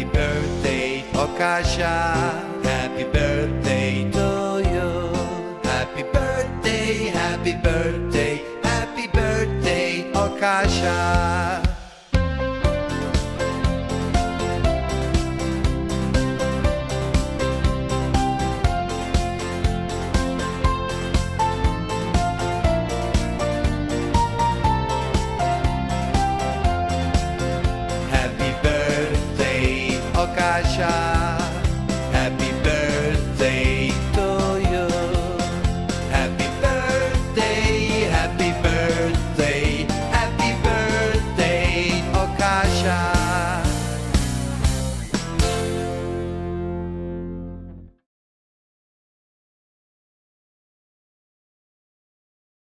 Happy birthday, Okasha. Happy birthday to you. Happy birthday, happy birthday, happy birthday, Okasha. caixa.